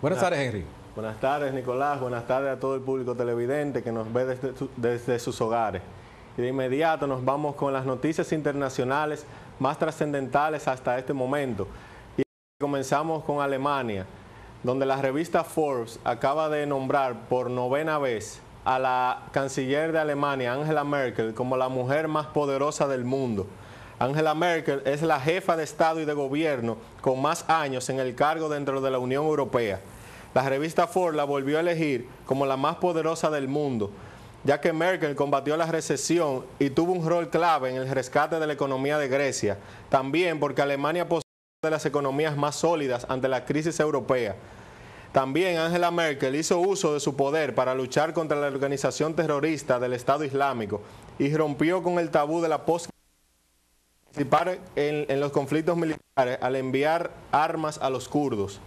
Buenas tardes, Henry. Buenas tardes, Nicolás. Buenas tardes a todo el público televidente que nos ve desde, desde sus hogares. Y de inmediato nos vamos con las noticias internacionales más trascendentales hasta este momento. Y comenzamos con Alemania, donde la revista Forbes acaba de nombrar por novena vez a la canciller de Alemania, Angela Merkel, como la mujer más poderosa del mundo. Angela Merkel es la jefa de Estado y de Gobierno con más años en el cargo dentro de la Unión Europea. La revista Ford la volvió a elegir como la más poderosa del mundo, ya que Merkel combatió la recesión y tuvo un rol clave en el rescate de la economía de Grecia. También porque Alemania posee una de las economías más sólidas ante la crisis europea. También Angela Merkel hizo uso de su poder para luchar contra la organización terrorista del Estado Islámico y rompió con el tabú de la post participar en, los conflictos militares al enviar armas a los kurdos.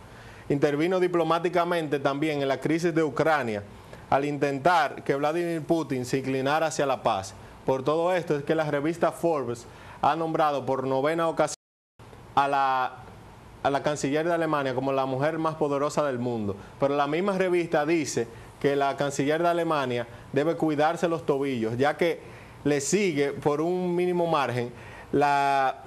Intervino diplomáticamente también en la crisis de Ucrania al intentar que Vladimir Putin se inclinara hacia la paz. Por todo esto es que la revista Forbes ha nombrado por novena ocasión a la, a la canciller de Alemania como la mujer más poderosa del mundo. Pero la misma revista dice que la canciller de Alemania debe cuidarse los tobillos, ya que le sigue por un mínimo margen la,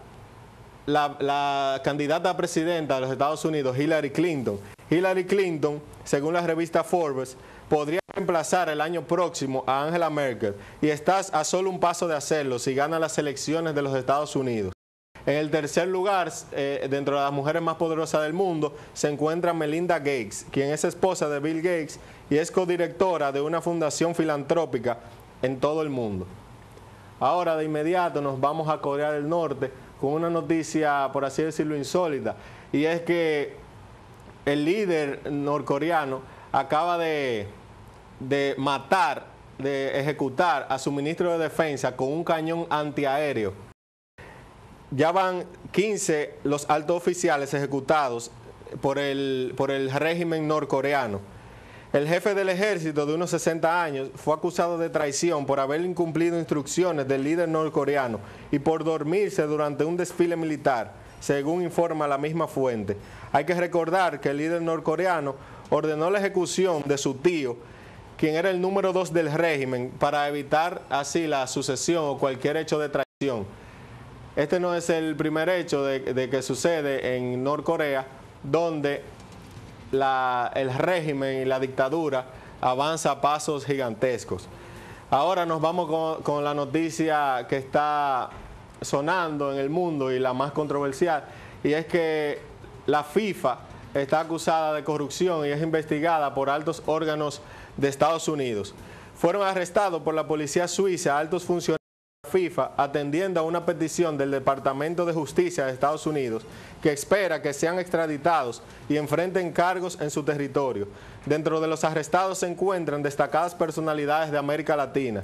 candidata a presidenta de los Estados Unidos, Hillary Clinton. Hillary Clinton, según la revista Forbes, podría reemplazar el año próximo a Angela Merkel y estás a solo un paso de hacerlo si gana las elecciones de los Estados Unidos. En el tercer lugar, eh, dentro de las mujeres más poderosas del mundo, se encuentra Melinda Gates, quien es esposa de Bill Gates y es codirectora de una fundación filantrópica en todo el mundo. Ahora de inmediato nos vamos a Corea del Norte con una noticia, por así decirlo, insólita, y es que el líder norcoreano acaba de, de matar, de ejecutar a su ministro de Defensa con un cañón antiaéreo. Ya van 15 los altos oficiales ejecutados por el, por el régimen norcoreano. El jefe del ejército de unos 60 años fue acusado de traición por haber incumplido instrucciones del líder norcoreano y por dormirse durante un desfile militar, según informa la misma fuente. Hay que recordar que el líder norcoreano ordenó la ejecución de su tío, quien era el número dos del régimen, para evitar así la sucesión o cualquier hecho de traición. Este no es el primer hecho de, que sucede en Norcorea, donde el régimen y la dictadura avanza a pasos gigantescos. Ahora nos vamos con, con, la noticia que está sonando en el mundo y la más controversial, y es que la FIFA está acusada de corrupción y es investigada por altos órganos de Estados Unidos. Fueron arrestados por la policía suiza altos funcionarios FIFA atendiendo a una petición del Departamento de Justicia de Estados Unidos que espera que sean extraditados y enfrenten cargos en su territorio. Dentro de los arrestados se encuentran destacadas personalidades de América Latina.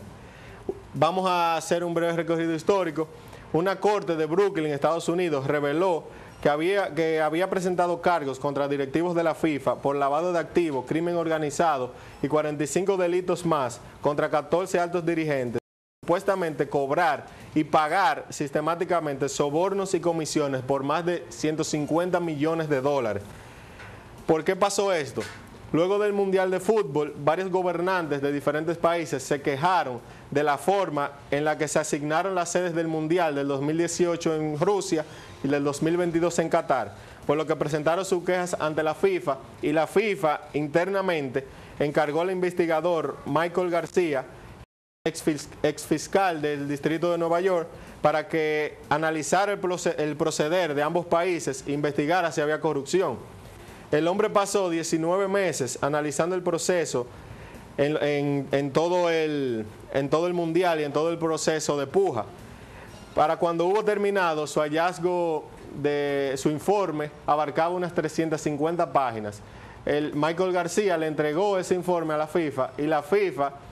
Vamos a hacer un breve recorrido histórico. Una corte de Brooklyn, Estados Unidos, reveló que había, que había presentado cargos contra directivos de la FIFA por lavado de activos, crimen organizado y 45 delitos más contra 14 altos dirigentes supuestamente cobrar y pagar sistemáticamente sobornos y comisiones por más de 150 millones de dólares. ¿Por qué pasó esto? Luego del Mundial de Fútbol, varios gobernantes de diferentes países se quejaron de la forma en la que se asignaron las sedes del Mundial del 2018 en Rusia y del 2022 en Qatar, por lo que presentaron sus quejas ante la FIFA y la FIFA internamente encargó al investigador Michael García ex fiscal del Distrito de Nueva York para que analizara el proceder de ambos países e investigara si había corrupción. El hombre pasó 19 meses analizando el proceso en, todo el, en todo el mundial y en todo el proceso de puja. Para cuando hubo terminado, su hallazgo de su informe abarcaba unas 350 páginas. El Michael García le entregó ese informe a la FIFA y la FIFA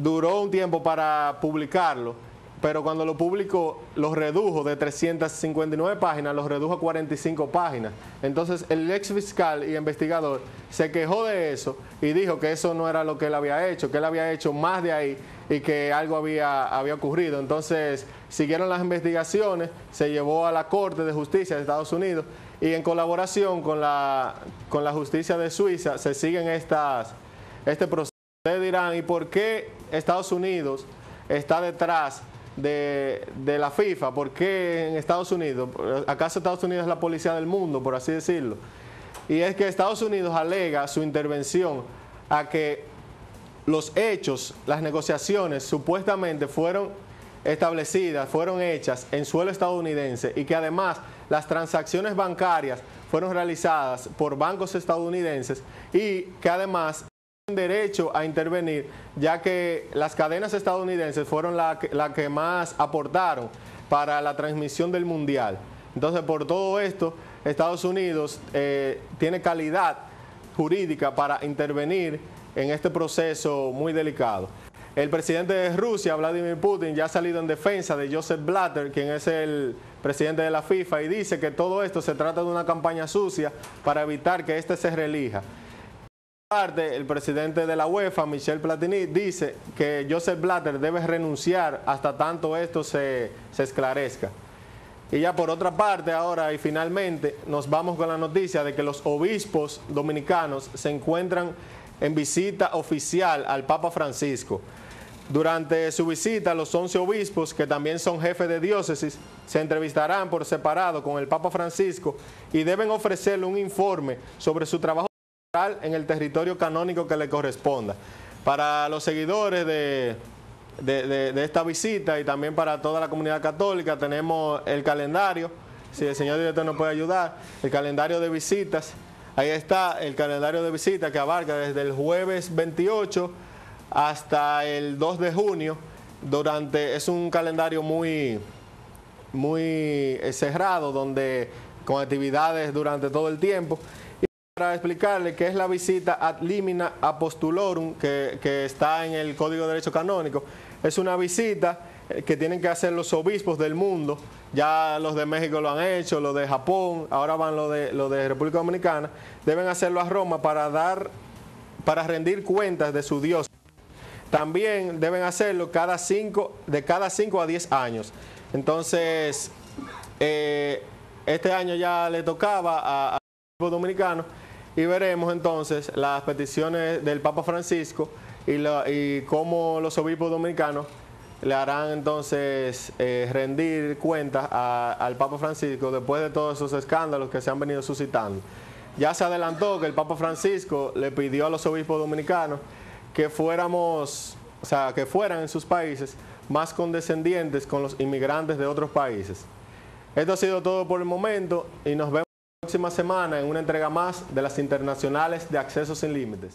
duró un tiempo para publicarlo, pero cuando lo publicó, lo redujo de 359 páginas, lo redujo a 45 páginas. Entonces el ex fiscal y investigador se quejó de eso y dijo que eso no era lo que él había hecho, que él había hecho más de ahí y que algo había, había ocurrido. Entonces siguieron las investigaciones, se llevó a la Corte de Justicia de Estados Unidos y en colaboración con la, con la justicia de Suiza se siguen estas, este proceso. Ustedes dirán, ¿y por qué Estados Unidos está detrás de, la FIFA? ¿Por qué en Estados Unidos? ¿Acaso Estados Unidos es la policía del mundo, por así decirlo? Y es que Estados Unidos alega su intervención a que los hechos, las negociaciones supuestamente fueron establecidas, fueron hechas en suelo estadounidense y que además las transacciones bancarias fueron realizadas por bancos estadounidenses y que además derecho a intervenir ya que las cadenas estadounidenses fueron las que, la que más aportaron para la transmisión del mundial. Entonces por todo esto Estados Unidos eh, tiene calidad jurídica para intervenir en este proceso muy delicado. El presidente de Rusia, Vladimir Putin, ya ha salido en defensa de Joseph Blatter, quien es el presidente de la FIFA, y dice que todo esto se trata de una campaña sucia para evitar que éste se relija. Parte, el presidente de la UEFA, Michel Platini, dice que Joseph Blatter debe renunciar hasta tanto esto se, se esclarezca. Y ya por otra parte, ahora y finalmente, nos vamos con la noticia de que los obispos dominicanos se encuentran en visita oficial al Papa Francisco. Durante su visita, los 11 obispos, que también son jefes de diócesis, se entrevistarán por separado con el Papa Francisco y deben ofrecerle un informe sobre su trabajo en el territorio canónico que le corresponda. Para los seguidores de, de, esta visita y también para toda la comunidad católica tenemos el calendario, si el señor director nos puede ayudar, el calendario de visitas Ahí está el calendario de visita que abarca desde el jueves 28 hasta el 2 de junio. Durante, es un calendario muy, muy eh, cerrado, donde con actividades durante todo el tiempo. Para explicarle qué es la visita ad limina apostulorum, que, está en el Código de Derecho Canónico, es una visita eh, que tienen que hacer los obispos del mundo. Ya los de México lo han hecho, los de Japón, ahora van los de, República Dominicana. Deben hacerlo a Roma para dar, para rendir cuentas de su Dios. También deben hacerlo cada cinco, de cada 5 a 10 años. Entonces, eh, este año ya le tocaba a, los dominicanos y veremos entonces las peticiones del Papa Francisco y, y cómo los obispos dominicanos le harán entonces eh, rendir cuentas al Papa Francisco después de todos esos escándalos que se han venido suscitando. Ya se adelantó que el Papa Francisco le pidió a los obispos dominicanos que fuéramos, o sea, que fueran en sus países más condescendientes con los inmigrantes de otros países. Esto ha sido todo por el momento y nos vemos próxima semana en una entrega más de las internacionales de Acceso Sin Límites.